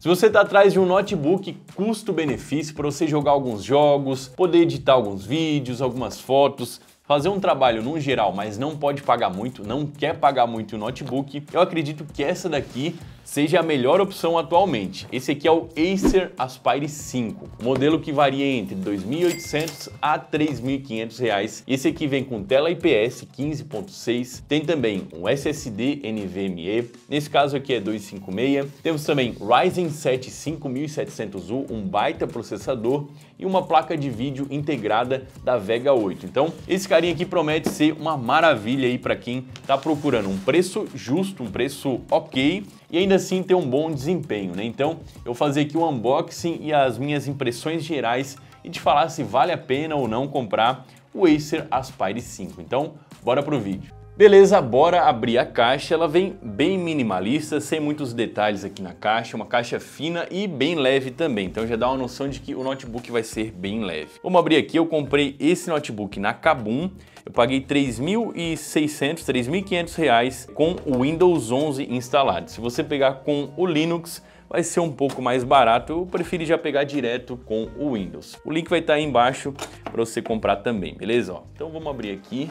Se você está atrás de um notebook custo-benefício para você jogar alguns jogos, poder editar alguns vídeos, algumas fotos, fazer um trabalho no geral, mas não pode pagar muito, não quer pagar muito o notebook, eu acredito que essa daqui seja a melhor opção atualmente. Esse aqui é o Acer Aspire 5, modelo que varia entre 2.800 a 3.500 reais. Esse aqui vem com tela IPS 15.6, tem também um SSD NVMe, nesse caso aqui é 256. Temos também Ryzen 7 5700U, um baita processador e uma placa de vídeo integrada da Vega 8. Então, esse carinha aqui promete ser uma maravilha aí para quem está procurando um preço justo, um preço ok e ainda assim ter um bom desempenho, né? Então, eu vou fazer aqui o um unboxing e as minhas impressões gerais e te falar se vale a pena ou não comprar o Acer Aspire 5. Então, bora pro vídeo. Beleza, bora abrir a caixa. Ela vem bem minimalista, sem muitos detalhes aqui na caixa, uma caixa fina e bem leve também. Então já dá uma noção de que o notebook vai ser bem leve. Vamos abrir aqui, eu comprei esse notebook na Kabum. Eu paguei 3.600, 3.500 reais com o Windows 11 instalado. Se você pegar com o Linux, vai ser um pouco mais barato. Eu preferi já pegar direto com o Windows. O link vai estar aí embaixo para você comprar também, beleza? Então vamos abrir aqui.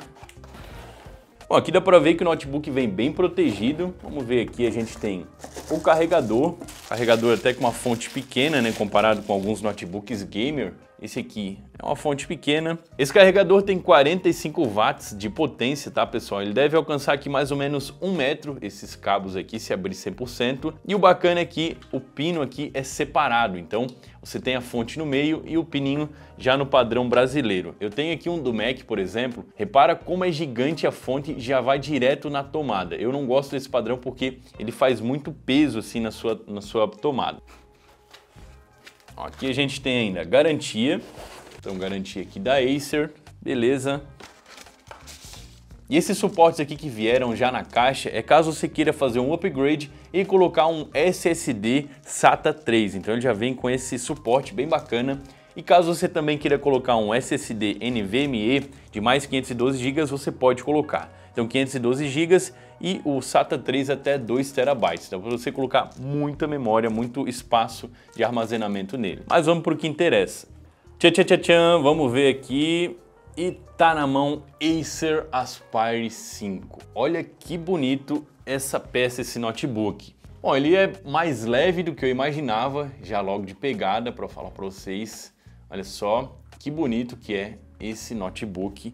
Bom, aqui dá para ver que o notebook vem bem protegido. Vamos ver aqui, a gente tem o carregador. Carregador até com uma fonte pequena, né, comparado com alguns notebooks gamer. Esse aqui é uma fonte pequena. Esse carregador tem 45 watts de potência, tá pessoal? Ele deve alcançar aqui mais ou menos um metro, esses cabos aqui, se abrir 100%. E o bacana é que o pino aqui é separado, então você tem a fonte no meio e o pininho já no padrão brasileiro. Eu tenho aqui um do Mac, por exemplo. Repara como é gigante a fonte, já vai direto na tomada. Eu não gosto desse padrão porque ele faz muito peso assim na sua, na sua tomada. Aqui a gente tem ainda garantia, então garantia aqui da Acer, beleza. E esses suportes aqui que vieram já na caixa é caso você queira fazer um upgrade e colocar um SSD SATA 3, então ele já vem com esse suporte bem bacana. E caso você também queira colocar um SSD NVMe de mais 512 GB, você pode colocar. Então 512 GB e o SATA 3 até 2 TB. Então para você colocar muita memória, muito espaço de armazenamento nele. Mas vamos para o que interessa. Tchan, tchan, tchan, tchan, vamos ver aqui. E tá na mão Acer Aspire 5. Olha que bonito essa peça, esse notebook. Bom, ele é mais leve do que eu imaginava, já logo de pegada para falar para vocês. Olha só que bonito que é esse notebook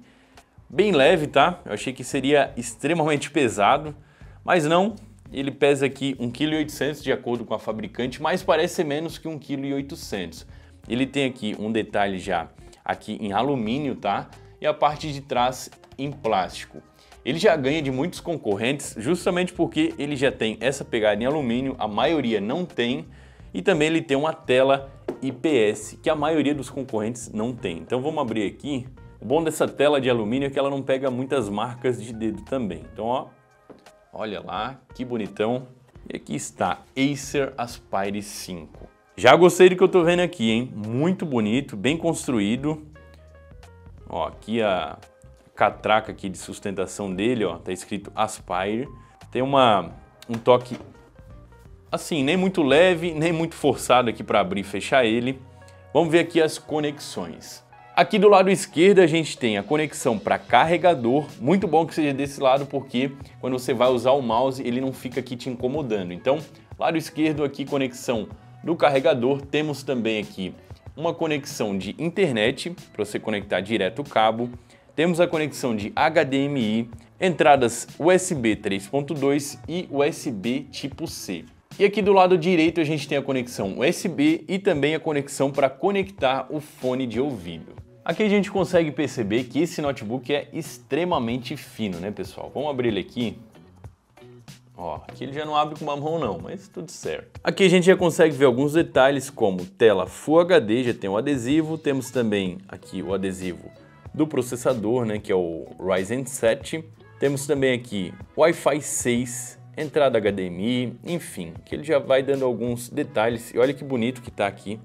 bem leve, tá? Eu achei que seria extremamente pesado, mas não. Ele pesa aqui 1,8 kg de acordo com a fabricante, mas parece ser menos que 1,8 kg. Ele tem aqui um detalhe já aqui em alumínio, tá? E a parte de trás em plástico. Ele já ganha de muitos concorrentes justamente porque ele já tem essa pegada em alumínio, a maioria não tem, e também ele tem uma tela IPS, que a maioria dos concorrentes não tem. Então vamos abrir aqui o bom dessa tela de alumínio é que ela não pega muitas marcas de dedo também. Então, ó, olha lá, que bonitão. E aqui está, Acer Aspire 5. Já gostei do que eu tô vendo aqui, hein? Muito bonito, bem construído. Ó, aqui a catraca aqui de sustentação dele, ó, tá escrito Aspire. Tem uma, um toque assim, nem muito leve, nem muito forçado aqui para abrir e fechar ele. Vamos ver aqui as conexões. Aqui do lado esquerdo a gente tem a conexão para carregador, muito bom que seja desse lado porque quando você vai usar o mouse ele não fica aqui te incomodando. Então, lado esquerdo aqui conexão do carregador, temos também aqui uma conexão de internet para você conectar direto o cabo, temos a conexão de HDMI, entradas USB 3.2 e USB tipo C. E aqui do lado direito a gente tem a conexão USB e também a conexão para conectar o fone de ouvido. Aqui a gente consegue perceber que esse notebook é extremamente fino, né pessoal? Vamos abrir ele aqui. Ó, aqui ele já não abre com uma mão não, mas tudo certo. Aqui a gente já consegue ver alguns detalhes como tela Full HD, já tem o adesivo, temos também aqui o adesivo do processador, né, que é o Ryzen 7. Temos também aqui Wi-Fi 6, entrada HDMI, enfim, que ele já vai dando alguns detalhes. E olha que bonito que está aqui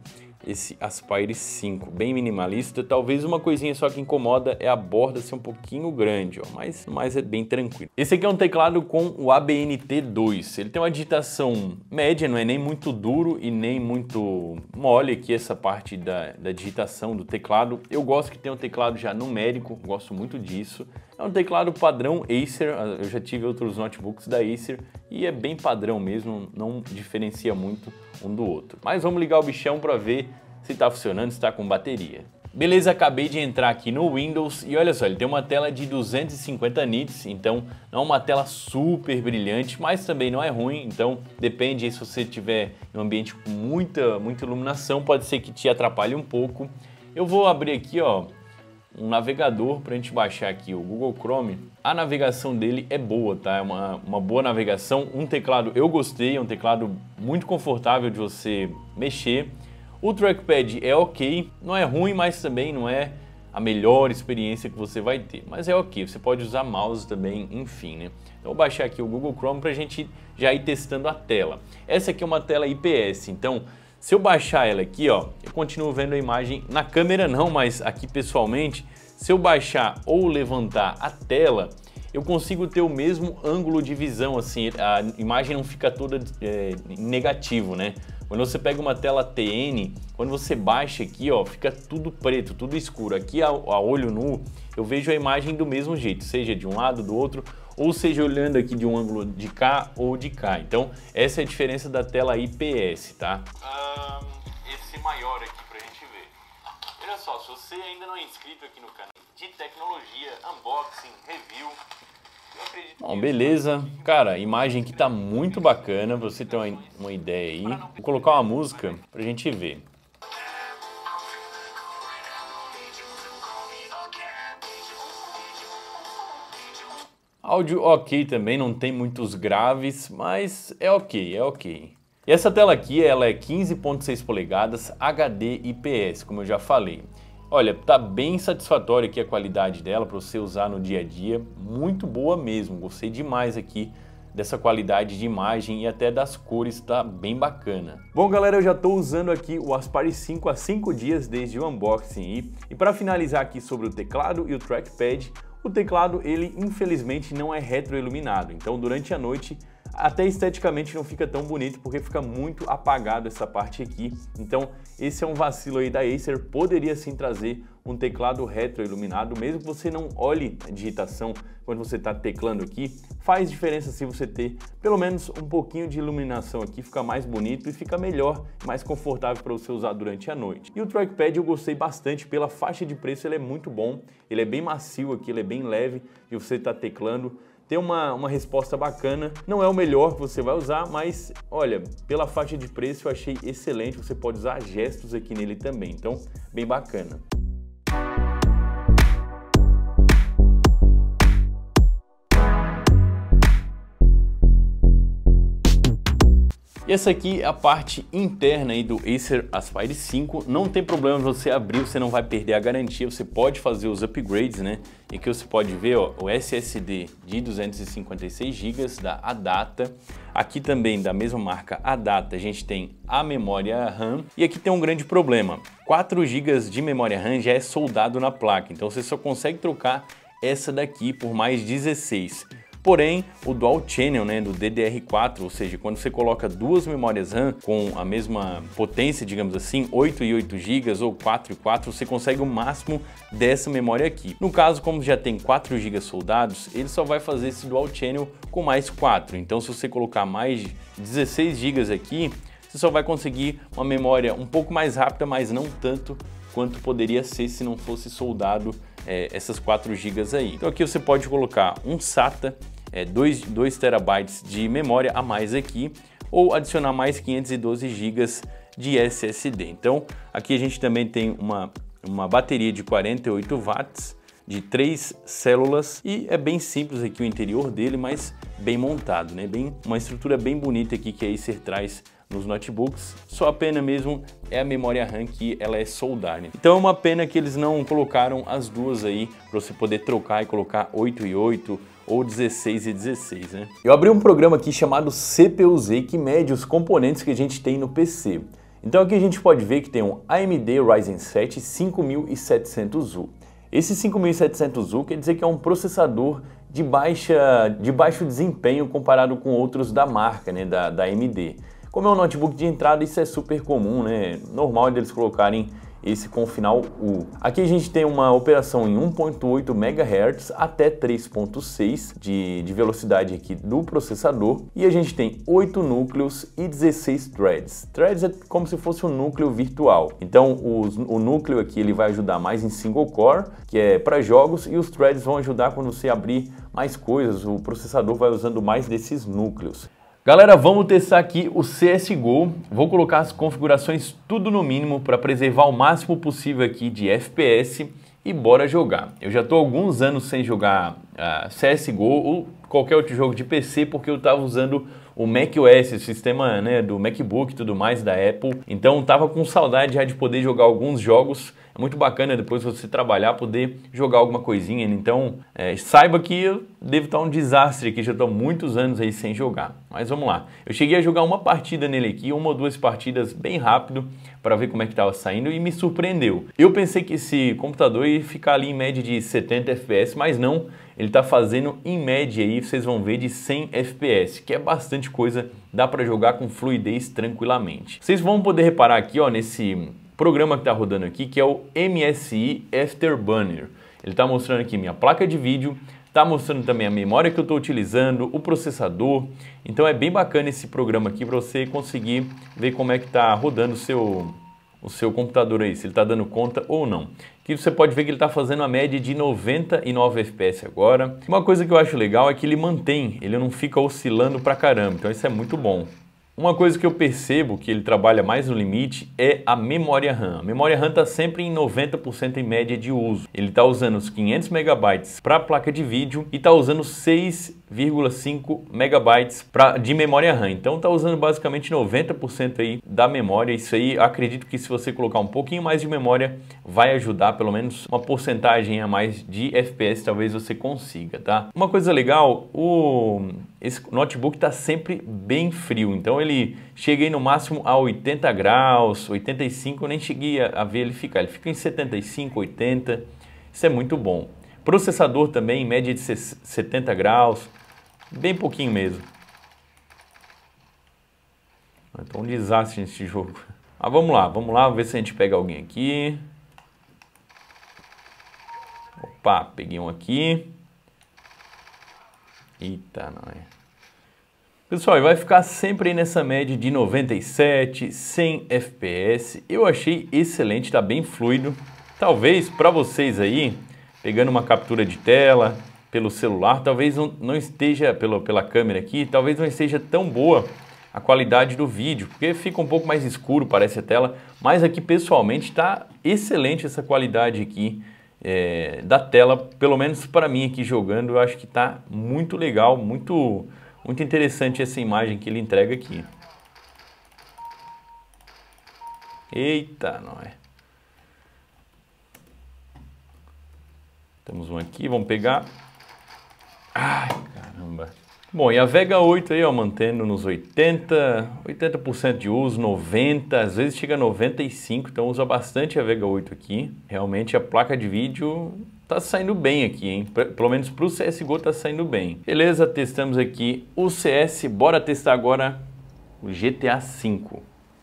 esse Aspire 5, bem minimalista. Talvez uma coisinha só que incomoda é a borda ser um pouquinho grande, ó, mas, mas é bem tranquilo. Esse aqui é um teclado com o ABNT2. Ele tem uma digitação média, não é nem muito duro e nem muito mole aqui essa parte da, da digitação do teclado. Eu gosto que tem um teclado já numérico, gosto muito disso. É um teclado padrão Acer, eu já tive outros notebooks da Acer e é bem padrão mesmo, não diferencia muito um do outro. Mas vamos ligar o bichão para ver se está funcionando, se está com bateria. Beleza, acabei de entrar aqui no Windows e olha só, ele tem uma tela de 250 nits, então não é uma tela super brilhante, mas também não é ruim, então depende se você tiver em um ambiente com muita, muita iluminação, pode ser que te atrapalhe um pouco. Eu vou abrir aqui, ó, um navegador para a gente baixar aqui o Google Chrome. A navegação dele é boa, tá? É uma, uma boa navegação. Um teclado eu gostei, é um teclado muito confortável de você mexer. O trackpad é ok, não é ruim, mas também não é a melhor experiência que você vai ter. Mas é ok, você pode usar mouse também, enfim, né? Então vou baixar aqui o Google Chrome para a gente já ir testando a tela. Essa aqui é uma tela IPS, então se eu baixar ela aqui, ó, eu continuo vendo a imagem na câmera não, mas aqui pessoalmente, se eu baixar ou levantar a tela, eu consigo ter o mesmo ângulo de visão, assim, a imagem não fica toda é, negativo, né? Quando você pega uma tela TN, quando você baixa aqui, ó, fica tudo preto, tudo escuro. Aqui a, a olho nu, eu vejo a imagem do mesmo jeito, seja de um lado, do outro, ou seja olhando aqui de um ângulo de cá ou de cá. Então, essa é a diferença da tela IPS, tá? Um, esse maior aqui pra gente ver. Olha só, se você ainda não é inscrito aqui no canal de tecnologia, unboxing, review, Bom, beleza. Cara, imagem aqui tá muito bacana, você tem uma, uma ideia aí. Vou colocar uma música pra gente ver. Áudio ok também, não tem muitos graves, mas é ok, é ok. E essa tela aqui, ela é 15.6 polegadas HD IPS, como eu já falei. Olha, tá bem satisfatória aqui a qualidade dela para você usar no dia a dia, muito boa mesmo, gostei demais aqui dessa qualidade de imagem e até das cores, tá bem bacana. Bom galera, eu já estou usando aqui o Aspire 5 há 5 dias desde o unboxing e, e para finalizar aqui sobre o teclado e o trackpad, o teclado ele infelizmente não é retroiluminado, então durante a noite até esteticamente não fica tão bonito porque fica muito apagado essa parte aqui. Então esse é um vacilo aí da Acer, poderia sim trazer um teclado retroiluminado, mesmo que você não olhe a digitação quando você está teclando aqui, faz diferença se você ter pelo menos um pouquinho de iluminação aqui, fica mais bonito e fica melhor, mais confortável para você usar durante a noite. E o trackpad eu gostei bastante pela faixa de preço, ele é muito bom, ele é bem macio aqui, ele é bem leve e você está teclando tem uma, uma resposta bacana. Não é o melhor que você vai usar, mas olha, pela faixa de preço eu achei excelente. Você pode usar gestos aqui nele também, então bem bacana. E essa aqui é a parte interna aí do Acer Aspire 5. Não tem problema você abrir, você não vai perder a garantia. Você pode fazer os upgrades, né? E que você pode ver ó, o SSD de 256 GB da Adata. Aqui também da mesma marca Adata a gente tem a memória RAM. E aqui tem um grande problema. 4 GB de memória RAM já é soldado na placa. Então você só consegue trocar essa daqui por mais 16. Porém, o Dual Channel né, do DDR4, ou seja, quando você coloca duas memórias RAM com a mesma potência, digamos assim, 8 e 8 GB ou 4 e 4, você consegue o máximo dessa memória aqui. No caso, como já tem 4 GB soldados, ele só vai fazer esse Dual Channel com mais 4. Então, se você colocar mais 16 GB aqui, você só vai conseguir uma memória um pouco mais rápida, mas não tanto quanto poderia ser se não fosse soldado é, essas 4 GB aí. Então aqui você pode colocar um SATA, é, 2, 2 terabytes de memória a mais aqui, ou adicionar mais 512 GB de SSD. Então aqui a gente também tem uma, uma bateria de 48 watts, de três células e é bem simples aqui o interior dele, mas bem montado, né? Bem, uma estrutura bem bonita aqui que a Acer traz nos notebooks, só a pena mesmo é a memória RAM que ela é soldada. Então é uma pena que eles não colocaram as duas aí para você poder trocar e colocar 8 e 8 ou 16 e 16, né? Eu abri um programa aqui chamado CPU-Z que mede os componentes que a gente tem no PC. Então aqui a gente pode ver que tem um AMD Ryzen 7 5700U. Esse 5700U quer dizer que é um processador de, baixa, de baixo desempenho comparado com outros da marca, né, da, da AMD. Como é um notebook de entrada, isso é super comum, né? Normal deles colocarem esse com final U. Aqui a gente tem uma operação em 1.8 MHz até 3.6 de, de velocidade aqui do processador e a gente tem 8 núcleos e 16 threads. Threads é como se fosse um núcleo virtual. Então os, o núcleo aqui ele vai ajudar mais em single core, que é para jogos, e os threads vão ajudar quando você abrir mais coisas, o processador vai usando mais desses núcleos. Galera, vamos testar aqui o CSGO. Vou colocar as configurações tudo no mínimo para preservar o máximo possível aqui de FPS e bora jogar. Eu já estou alguns anos sem jogar uh, CSGO ou qualquer outro jogo de PC porque eu estava usando o macOS, o sistema né, do MacBook e tudo mais da Apple. Então tava com saudade já de poder jogar alguns jogos é muito bacana depois você trabalhar, poder jogar alguma coisinha. Então, é, saiba que eu devo estar um desastre aqui, já estou muitos anos aí sem jogar. Mas vamos lá. Eu cheguei a jogar uma partida nele aqui, uma ou duas partidas bem rápido, para ver como é que estava saindo e me surpreendeu. Eu pensei que esse computador ia ficar ali em média de 70 FPS, mas não. Ele está fazendo em média aí, vocês vão ver, de 100 FPS, que é bastante coisa, dá para jogar com fluidez tranquilamente. Vocês vão poder reparar aqui, ó, nesse programa que está rodando aqui, que é o MSI Afterburner. Ele está mostrando aqui minha placa de vídeo, está mostrando também a memória que eu estou utilizando, o processador. Então é bem bacana esse programa aqui para você conseguir ver como é que está rodando o seu, o seu computador aí, se ele está dando conta ou não. Aqui você pode ver que ele está fazendo a média de 99 FPS agora. Uma coisa que eu acho legal é que ele mantém, ele não fica oscilando pra caramba, então isso é muito bom. Uma coisa que eu percebo que ele trabalha mais no limite é a memória RAM. A memória RAM está sempre em 90% em média de uso. Ele está usando os 500 megabytes para a placa de vídeo e está usando 6,5 megabytes pra, de memória RAM. Então está usando basicamente 90% aí da memória. Isso aí, acredito que se você colocar um pouquinho mais de memória, vai ajudar pelo menos uma porcentagem a mais de FPS, talvez você consiga, tá? Uma coisa legal, o esse notebook está sempre bem frio, então ele cheguei no máximo a 80 graus, 85, eu nem cheguei a ver ele ficar, ele fica em 75, 80, isso é muito bom. Processador também em média de 70 graus, bem pouquinho mesmo. Então um desastre nesse jogo. Mas vamos lá, vamos lá, ver se a gente pega alguém aqui. Opa, peguei um aqui. Eita, não é. Pessoal, vai ficar sempre nessa média de 97, 100 FPS. Eu achei excelente, está bem fluido. Talvez para vocês aí, pegando uma captura de tela pelo celular, talvez não, não esteja, pelo, pela câmera aqui, talvez não esteja tão boa a qualidade do vídeo, porque fica um pouco mais escuro, parece a tela, mas aqui pessoalmente está excelente essa qualidade aqui é, da tela, pelo menos para mim aqui jogando, eu acho que está muito legal, muito, muito interessante essa imagem que ele entrega aqui. Eita, não é. Temos um aqui, vamos pegar. Ai, caramba. Bom, e a Vega 8 aí, ó, mantendo nos 80, 80% de uso, 90, às vezes chega a 95, então usa bastante a Vega 8 aqui. Realmente a placa de vídeo tá saindo bem aqui, hein? Pelo menos pro CSGO tá saindo bem. Beleza, testamos aqui o CS, bora testar agora o GTA V.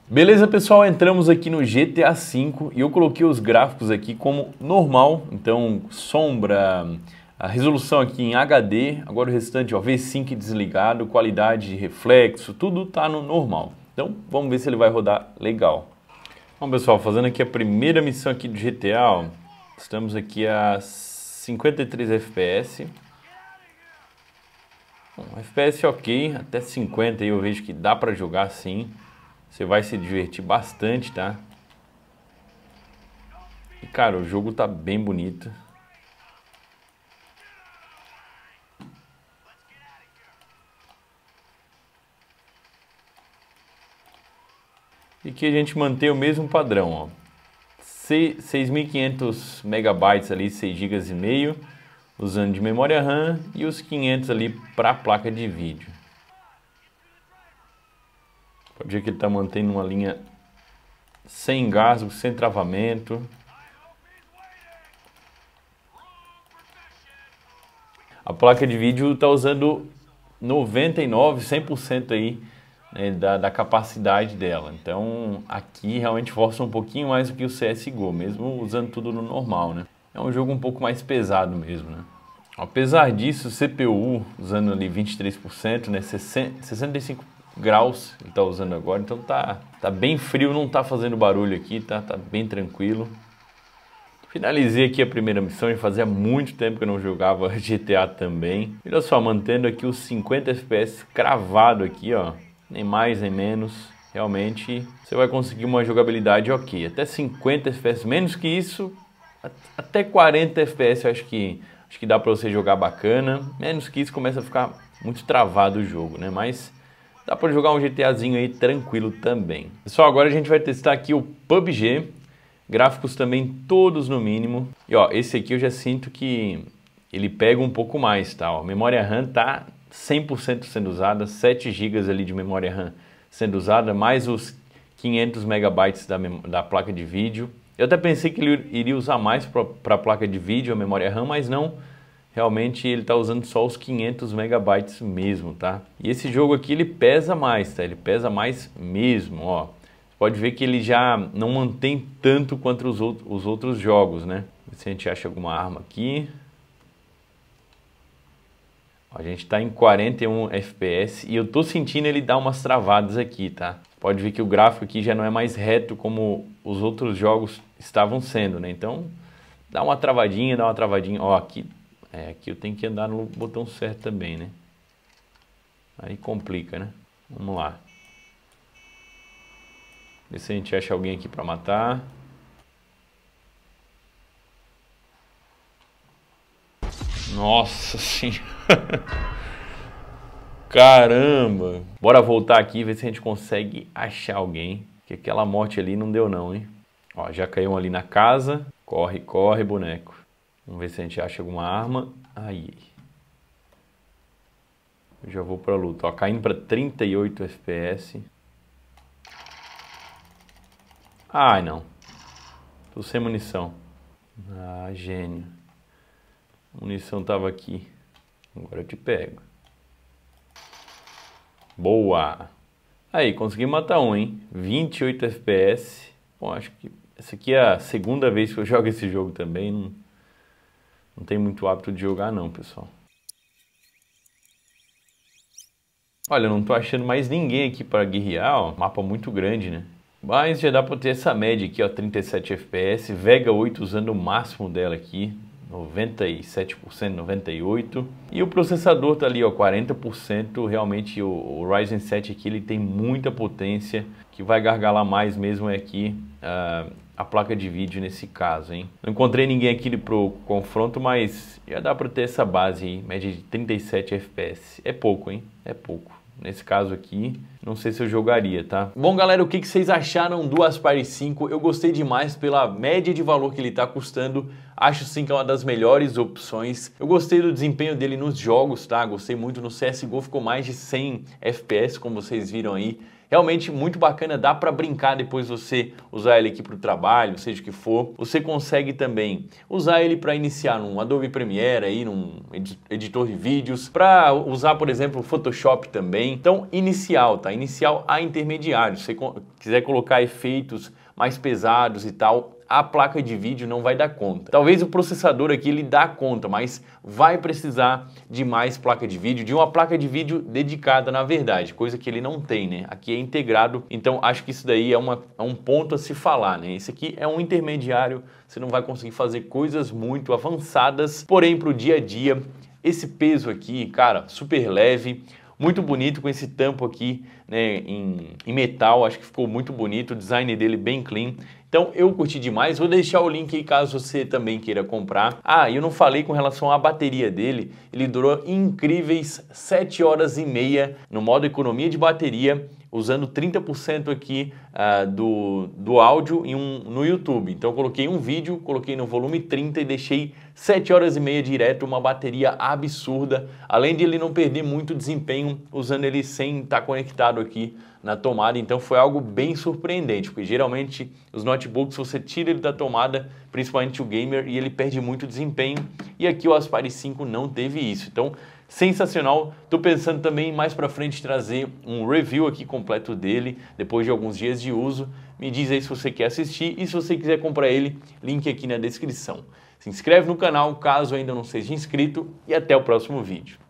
Beleza, pessoal, entramos aqui no GTA V e eu coloquei os gráficos aqui como normal, então sombra, a resolução aqui em HD, agora o restante, ó, V-Sync desligado, qualidade de reflexo, tudo está no normal. Então, vamos ver se ele vai rodar legal. Bom, pessoal, fazendo aqui a primeira missão aqui do GTA, ó, estamos aqui a 53 FPS. Bom, FPS ok, até 50 aí eu vejo que dá para jogar sim. Você vai se divertir bastante, tá? E cara, o jogo tá bem bonito. E que a gente mantém o mesmo padrão, ó. 6.500 megabytes ali, 6 GB e meio, usando de memória RAM e os 500 ali para a placa de vídeo. Pode ver que ele está mantendo uma linha sem engasgo, sem travamento. A placa de vídeo está usando 99, 100% aí né, da, da, capacidade dela. Então aqui realmente força um pouquinho mais do que o CSGO, mesmo usando tudo no normal, né? É um jogo um pouco mais pesado mesmo, né? Apesar disso, o CPU usando ali 23%, né, 65 graus ele está usando agora, então tá, tá bem frio, não tá fazendo barulho aqui, tá, tá bem tranquilo. Finalizei aqui a primeira missão e fazia muito tempo que eu não jogava GTA também. Olha só, mantendo aqui os 50 FPS cravado aqui, ó, nem mais nem menos. Realmente você vai conseguir uma jogabilidade ok, até 50 FPS, menos que isso, até 40 FPS eu acho que Acho que dá para você jogar bacana. Menos que isso começa a ficar muito travado o jogo, né? Mas dá para jogar um GTAzinho aí tranquilo também. Pessoal, agora a gente vai testar aqui o PUBG. Gráficos também todos no mínimo. E ó, esse aqui eu já sinto que ele pega um pouco mais, tá? Ó, memória RAM tá 100% sendo usada, 7 GB ali de memória RAM sendo usada, mais os 500 megabytes da, da placa de vídeo. Eu até pensei que ele iria usar mais para a placa de vídeo, a memória RAM, mas não. Realmente ele está usando só os 500 megabytes mesmo, tá? E esse jogo aqui ele pesa mais, tá? Ele pesa mais mesmo, ó. Pode ver que ele já não mantém tanto quanto os, outros, os outros jogos, né? Se a gente acha alguma arma aqui. A gente está em 41 FPS e eu tô sentindo ele dar umas travadas aqui, tá? Pode ver que o gráfico aqui já não é mais reto como os outros jogos estavam sendo, né? Então, dá uma travadinha, dá uma travadinha. Ó, aqui, é, aqui eu tenho que andar no botão certo também, né? Aí complica, né? Vamos lá. Ver se a gente acha alguém aqui para matar. Nossa senhora. Caramba! Bora voltar aqui ver se a gente consegue achar alguém. Que aquela morte ali não deu não, hein? Ó, já caiu ali na casa. Corre, corre, boneco. Vamos ver se a gente acha alguma arma. Aí. Eu já vou pra luta. Ó, caindo pra 38 FPS. Ai, não. Tô sem munição. Ah, gênio. A munição tava aqui. Agora eu te pego. Boa! Aí, consegui matar um, hein? 28 FPS. Bom, acho que essa aqui é a segunda vez que eu jogo esse jogo também. Não, não tem muito hábito de jogar não, pessoal. Olha, não tô achando mais ninguém aqui para guerrear, ó. Mapa muito grande, né? Mas já dá para ter essa média aqui, ó, 37 FPS. Vega 8 usando o máximo dela aqui. 97%, 98%. E o processador tá ali, ó, 40%. Realmente o, o, Ryzen 7 aqui ele tem muita potência. Que vai gargalar mais mesmo é aqui uh, a placa de vídeo nesse caso, hein? Não encontrei ninguém aqui pro confronto, mas já dá para ter essa base aí, média de 37 FPS. É pouco, hein? É pouco. Nesse caso aqui, não sei se eu jogaria, tá? Bom, galera, o que, vocês acharam do Aspire 5? Eu gostei demais pela média de valor que ele está custando. Acho sim que é uma das melhores opções. Eu gostei do desempenho dele nos jogos, tá? Gostei muito no CSGO, ficou mais de 100 FPS, como vocês viram aí. Realmente muito bacana, dá para brincar depois você usar ele aqui para o trabalho, seja o que for. Você consegue também usar ele para iniciar num Adobe Premiere, aí, num editor de vídeos, para usar, por exemplo, Photoshop também. Então, inicial, tá? Inicial a intermediário. Se você quiser colocar efeitos mais pesados e tal, a placa de vídeo não vai dar conta. Talvez o processador aqui ele dá conta, mas vai precisar de mais placa de vídeo, de uma placa de vídeo dedicada na verdade, coisa que ele não tem, né? Aqui é integrado, então acho que isso daí é, uma, é um ponto a se falar, né? Esse aqui é um intermediário, você não vai conseguir fazer coisas muito avançadas, porém para o dia a dia, esse peso aqui, cara, super leve, muito bonito com esse tampo aqui né, em, em, metal, acho que ficou muito bonito, o design dele bem clean. Então eu curti demais, vou deixar o link aí caso você também queira comprar. Ah, eu não falei com relação à bateria dele, ele durou incríveis 7 horas e meia no modo economia de bateria, usando 30% aqui uh, do, do áudio em um, no YouTube. Então eu coloquei um vídeo, coloquei no volume 30 e deixei 7 horas e meia direto, uma bateria absurda, além de ele não perder muito desempenho usando ele sem estar conectado aqui na tomada, então foi algo bem surpreendente, porque geralmente os notebooks você tira ele da tomada, principalmente o gamer, e ele perde muito desempenho, e aqui o Aspire 5 não teve isso. Então, sensacional. Tô pensando também mais para frente trazer um review aqui completo dele, depois de alguns dias de uso. Me diz aí se você quer assistir e se você quiser comprar ele, link aqui na descrição. Se inscreve no canal caso ainda não seja inscrito e até o próximo vídeo.